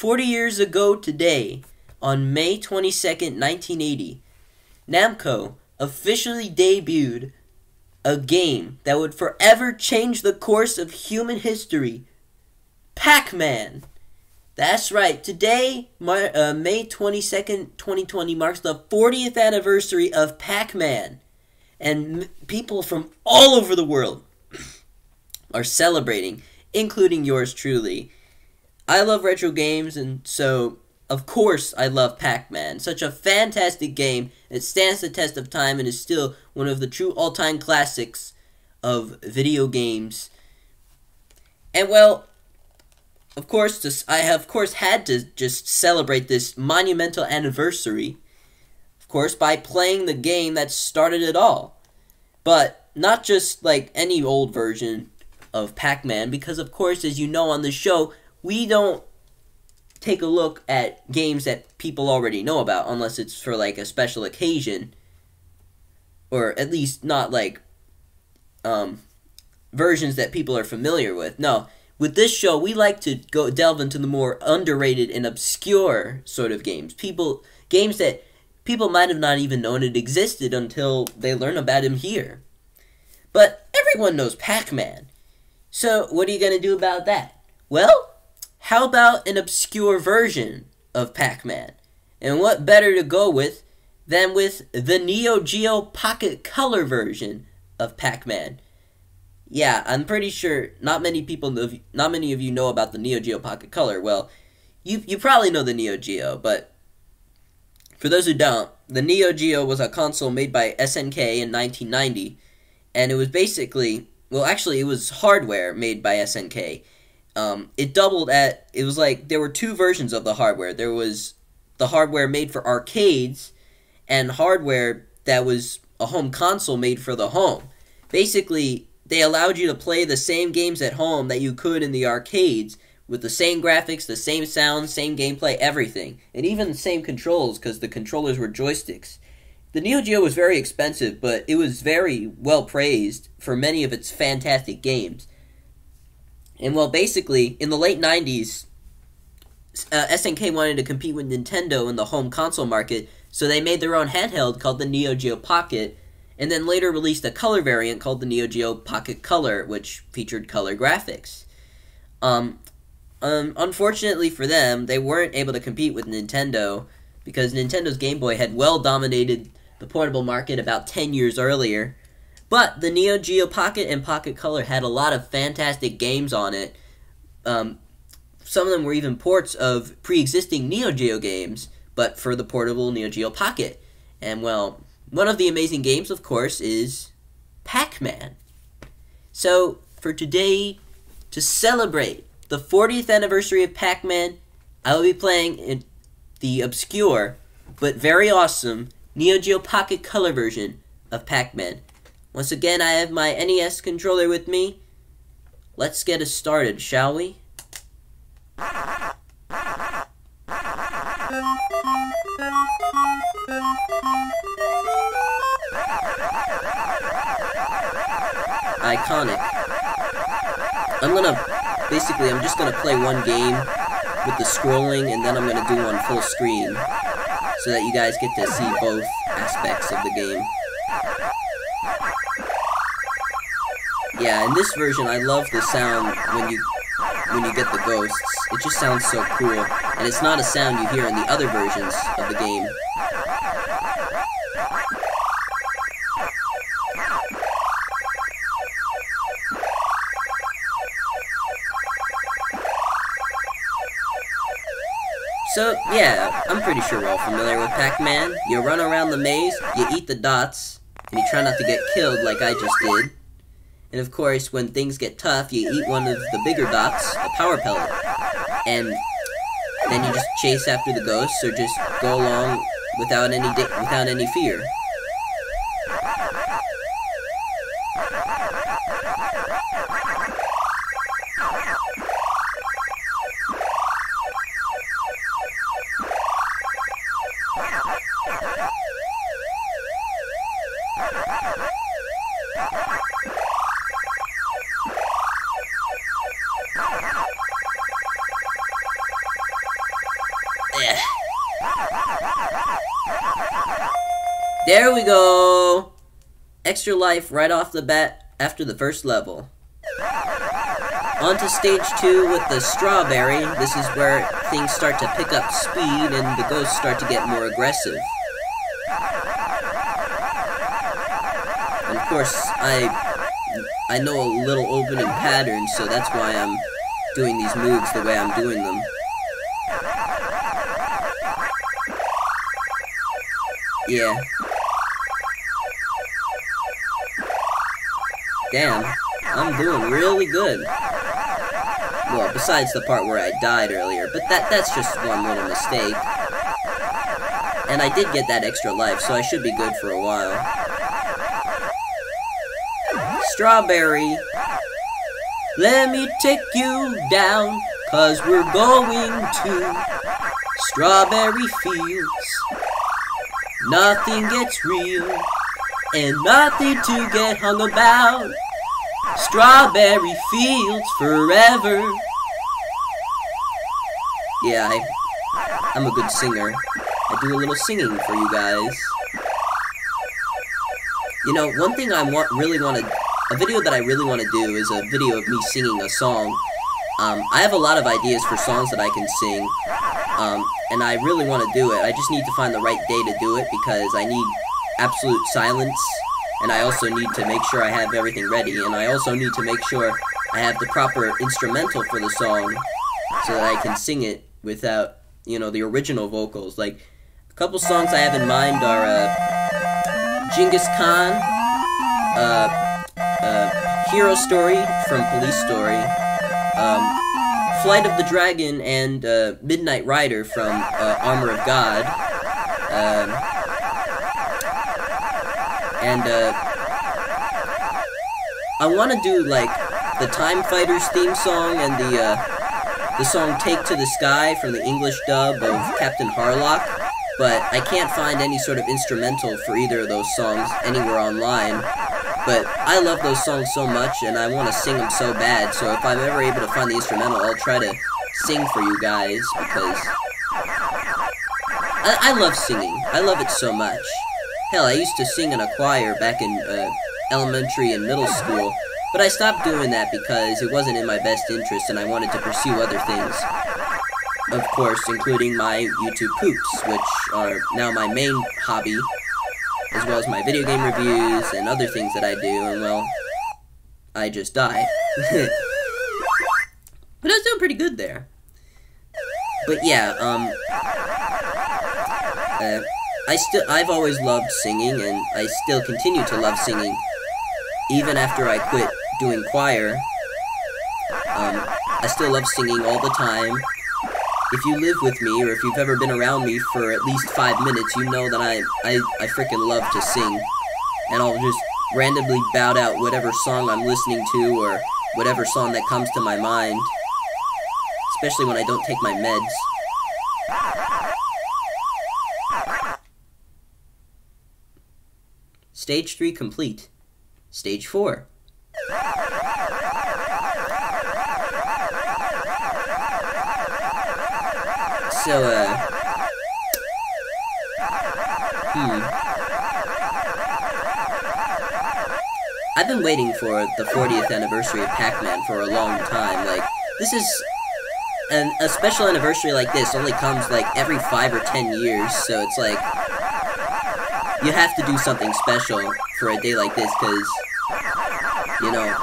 40 years ago today, on May 22nd, 1980, Namco officially debuted a game that would forever change the course of human history Pac Man. That's right, today, Mar- uh, May 22nd, 2020, marks the 40th anniversary of Pac Man. And people from all over the world are celebrating, including yours truly. I love retro games, and so of course I love Pac-Man. Such a fantastic game. It stands the test of time and is still one of the true all-time classics of video games. And well, of course, this, I have of course had to just celebrate this monumental anniversary, of course, by playing the game that started it all. But not just like any old version of Pac-Man, because of course, as you know on the show, we don't take a look at games that people already know about unless it's for like a special occasion or at least not like um, versions that people are familiar with. No, with this show we like to go delve into the more underrated and obscure sort of games. People games that people might have not even known it existed until they learn about him here. But everyone knows Pac-Man. So, what are you going to do about that? Well, how about an obscure version of Pac Man? And what better to go with than with the Neo Geo Pocket Color version of Pac Man? Yeah, I'm pretty sure not many people know, not many of you know about the Neo Geo Pocket Color. Well, you you probably know the Neo Geo, but for those who don't, the Neo Geo was a console made by SNK in 1990, and it was basically well, actually, it was hardware made by SNK um, it doubled at it was like there were two versions of the hardware. There was the hardware made for arcades and hardware that was a home console made for the home. Basically, they allowed you to play the same games at home that you could in the arcades with the same graphics, the same sound, same gameplay, everything, and even the same controls because the controllers were joysticks. The Neo Geo was very expensive, but it was very well praised for many of its fantastic games. And well, basically, in the late 90s, uh, SNK wanted to compete with Nintendo in the home console market, so they made their own handheld called the Neo Geo Pocket, and then later released a color variant called the Neo Geo Pocket Color, which featured color graphics. Um, um, unfortunately for them, they weren't able to compete with Nintendo because Nintendo's Game Boy had well dominated the portable market about 10 years earlier. But the Neo Geo Pocket and Pocket Color had a lot of fantastic games on it. Um, some of them were even ports of pre-existing Neo Geo games, but for the portable Neo Geo Pocket. And well, one of the amazing games, of course, is Pac-Man. So for today, to celebrate the 40th anniversary of Pac-Man, I will be playing the obscure but very awesome Neo Geo Pocket Color version of Pac-Man. Once again, I have my NES controller with me. Let's get it started, shall we? Iconic. I'm gonna, basically, I'm just gonna play one game with the scrolling, and then I'm gonna do one full screen, so that you guys get to see both aspects of the game. Yeah, in this version, I love the sound when you when you get the ghosts. It just sounds so cool, and it's not a sound you hear in the other versions of the game. So, yeah, I'm pretty sure we're all familiar with Pac-Man. You run around the maze, you eat the dots, and you try not to get killed like I just did. And of course, when things get tough, you eat one of the bigger dots, a power pellet. And then you just chase after the ghosts or just go along without any without any fear. There we go. Extra life right off the bat after the first level. On to stage two with the strawberry. This is where things start to pick up speed and the ghosts start to get more aggressive. And of course, I I know a little opening pattern, so that's why I'm doing these moves the way I'm doing them. Yeah. Damn, I'm doing really good. Well, besides the part where I died earlier, but that that's just one little mistake. And I did get that extra life, so I should be good for a while. Strawberry, let me take you down, cause we're going to Strawberry Fields. Nothing gets real, and nothing to get hung about. Strawberry Fields forever. Yeah, I, I'm a good singer. I do a little singing for you guys. You know, one thing I want, really want to, a video that I really want to do is a video of me singing a song. Um, I have a lot of ideas for songs that I can sing, um, and I really want to do it. I just need to find the right day to do it because I need absolute silence and I also need to make sure I have everything ready, and I also need to make sure I have the proper instrumental for the song so that I can sing it without, you know, the original vocals. Like, a couple songs I have in mind are, uh, Genghis Khan, uh, uh, Hero Story from Police Story, um, Flight of the Dragon, and, uh, Midnight Rider from, uh, Armor of God, um, and uh, I want to do like the Time Fighters theme song and the uh, the song "Take to the Sky" from the English dub of Captain Harlock, but I can't find any sort of instrumental for either of those songs anywhere online. But I love those songs so much, and I want to sing them so bad. So if I'm ever able to find the instrumental, I'll try to sing for you guys because I, I love singing. I love it so much. Hell, I used to sing in a choir back in uh, elementary and middle school, but I stopped doing that because it wasn't in my best interest and I wanted to pursue other things. Of course, including my YouTube poops, which are now my main hobby, as well as my video game reviews and other things that I do, and well, I just died. but I was doing pretty good there. But yeah, um, uh, I still I've always loved singing and I still continue to love singing even after I quit doing choir. Um, I still love singing all the time. If you live with me or if you've ever been around me for at least five minutes, you know that I I, I freaking love to sing. And I'll just randomly bout out whatever song I'm listening to or whatever song that comes to my mind. Especially when I don't take my meds. Stage 3 complete. Stage 4. So, uh... Hmm. I've been waiting for the 40th anniversary of Pac-Man for a long time. Like, this is... An, a special anniversary like this only comes, like, every five or ten years, so it's like you have to do something special for a day like this because you know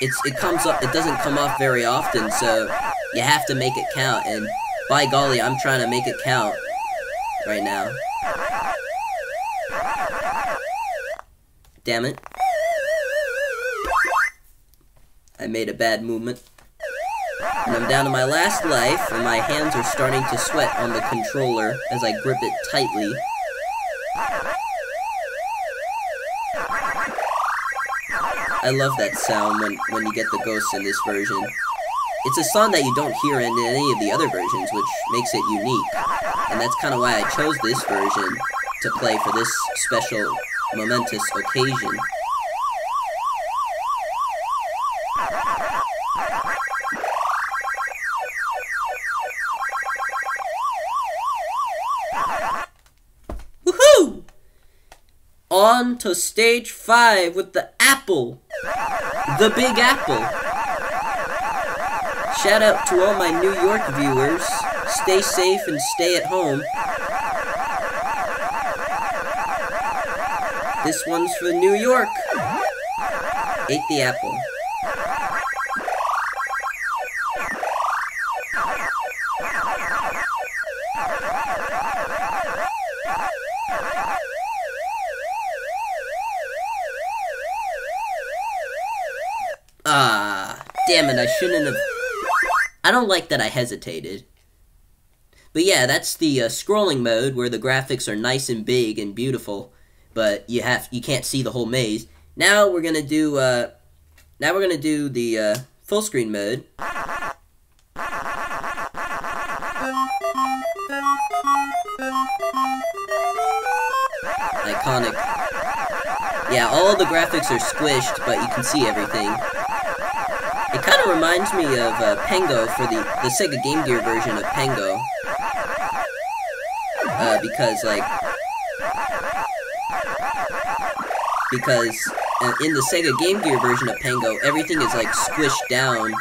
it's it comes up it doesn't come off very often so you have to make it count and by golly I'm trying to make it count right now. Damn it. I made a bad movement. And I'm down to my last life and my hands are starting to sweat on the controller as I grip it tightly I love that sound when, when you get the ghosts in this version. It's a song that you don't hear in any of the other versions, which makes it unique. And that's kind of why I chose this version to play for this special, momentous occasion. Woohoo! On to stage five with the apple. The Big Apple. Shout out to all my New York viewers. Stay safe and stay at home. This one's for New York. Ate the apple. Damn it, I shouldn't have... I don't like that I hesitated. But yeah, that's the uh, scrolling mode where the graphics are nice and big and beautiful, but you have you can't see the whole maze. Now we're gonna do uh, now we're gonna do the uh, full screen mode. Iconic. Yeah, all the graphics are squished, but you can see everything. Of reminds me of uh, Pengo for the, the Sega Game Gear version of Pengo. Uh, because, like... Because uh, in the Sega Game Gear version of Pengo, everything is, like, squished down.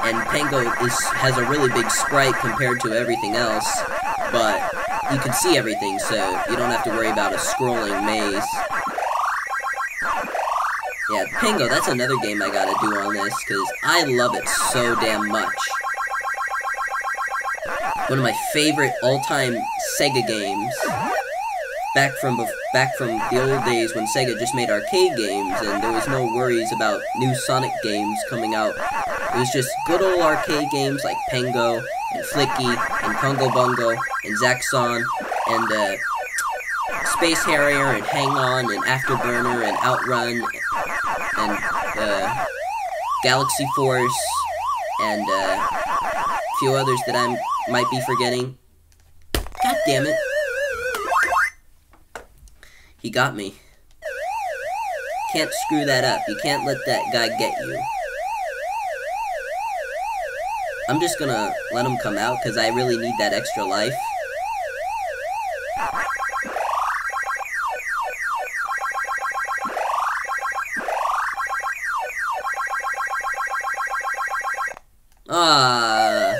And Pengo is, has a really big sprite compared to everything else. But you can see everything, so you don't have to worry about a scrolling maze. Yeah, Pengo, that's another game I gotta do on this, because I love it so damn much. One of my favorite all-time Sega games. Back from back from the old days when Sega just made arcade games and there was no worries about new Sonic games coming out. It was just good old arcade games like Pengo and Flicky and Congo Bongo and Zaxxon and uh, Space Harrier and Hang On and Afterburner and Outrun and uh, Galaxy Force and uh, a few others that I might be forgetting. God damn it. He got me. Can't screw that up. You can't let that guy get you. I'm just gonna let him come out because I really need that extra life. Ah,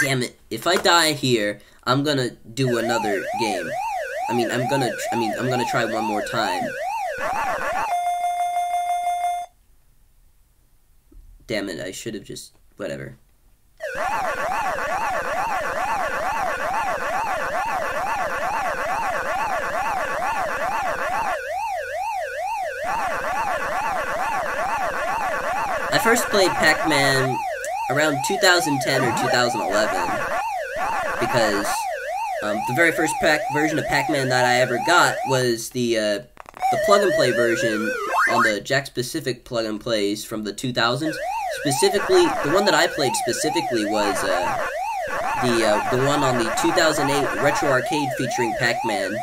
damn it. If I die here, I'm gonna do another game. I mean, I'm gonna, I mean, I'm gonna try one more time. Damn it, I should have just, whatever. I first played Pac-Man around 2010 or 2011 because um, the very first pack version of Pac-Man that I ever got was the uh, the plug and play version on the Jakks Pacific plug and plays from the 2000s. Specifically, the one that I played specifically was uh, the uh, the one on the 2008 Retro Arcade featuring Pac-Man.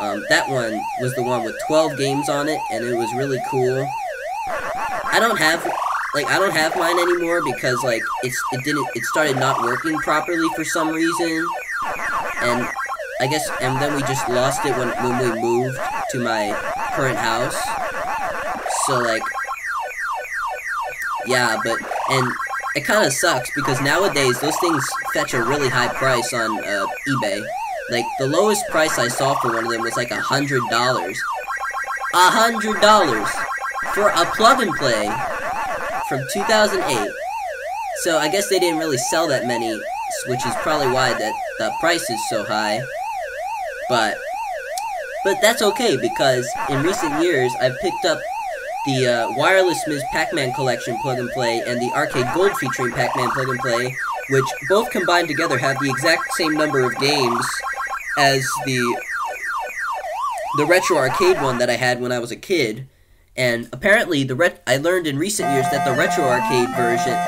Um, that one was the one with 12 games on it, and it was really cool. I don't have like I don't have mine anymore because like it's it didn't it started not working properly for some reason, and I guess and then we just lost it when when we moved to my current house. So like yeah, but and it kind of sucks because nowadays those things fetch a really high price on uh, eBay. Like the lowest price I saw for one of them was like a hundred dollars. A hundred dollars for a plug and play from 2008. So I guess they didn't really sell that many, which is probably why that the price is so high. But but that's okay because in recent years I've picked up the uh, wireless Ms. Pac-Man collection plug and play and the arcade gold featuring Pac-Man plug and play, which both combined together have the exact same number of games as the the retro arcade one that I had when I was a kid. And apparently, the ret- I learned in recent years that the retro arcade versions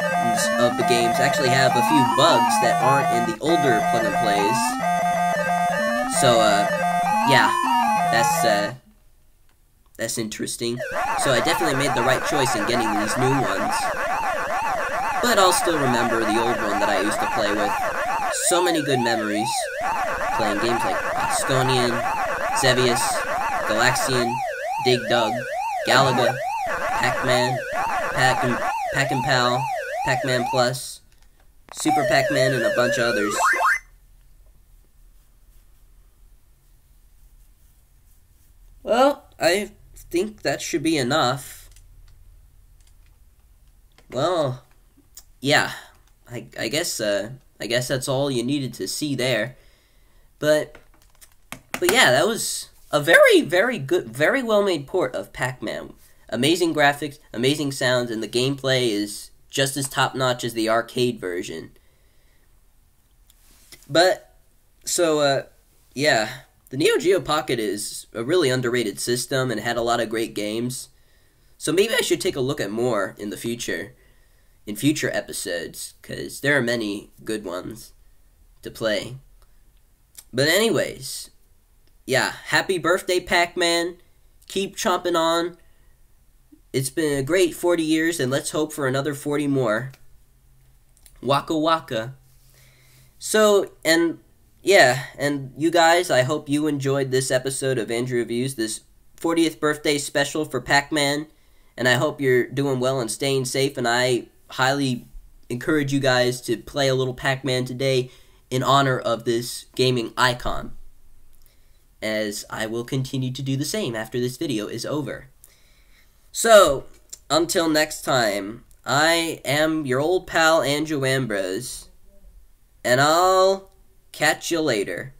of the games actually have a few bugs that aren't in the older plug and plays. So, uh, yeah, that's uh, that's interesting. So I definitely made the right choice in getting these new ones. but I'll still remember the old one that I used to play with. So many good memories playing games like Bosconian, Xevious, Galaxian, Dig Dug, Galaga, Pac-Man, Pac and, Pac and Pal, Pac-Man Plus, Super Pac-Man, and a bunch of others. Well, I think that should be enough. Well, yeah, I, I guess uh, I guess that's all you needed to see there. But but yeah, that was a very very good, very well made port of Pac-Man. Amazing graphics, amazing sounds, and the gameplay is just as top notch as the arcade version. But so uh, yeah, the Neo Geo Pocket is a really underrated system and had a lot of great games. So maybe I should take a look at more in the future, in future episodes, because there are many good ones to play. But anyways, yeah, happy birthday, Pac-Man. Keep chomping on. It's been a great 40 years, and let's hope for another 40 more. Waka waka. So, and yeah, and you guys, I hope you enjoyed this episode of Andrew Reviews, this 40th birthday special for Pac Man. And I hope you're doing well and staying safe. And I highly encourage you guys to play a little Pac Man today in honor of this gaming icon. As I will continue to do the same after this video is over. So, until next time, I am your old pal Andrew Ambrose. And I'll Catch you later.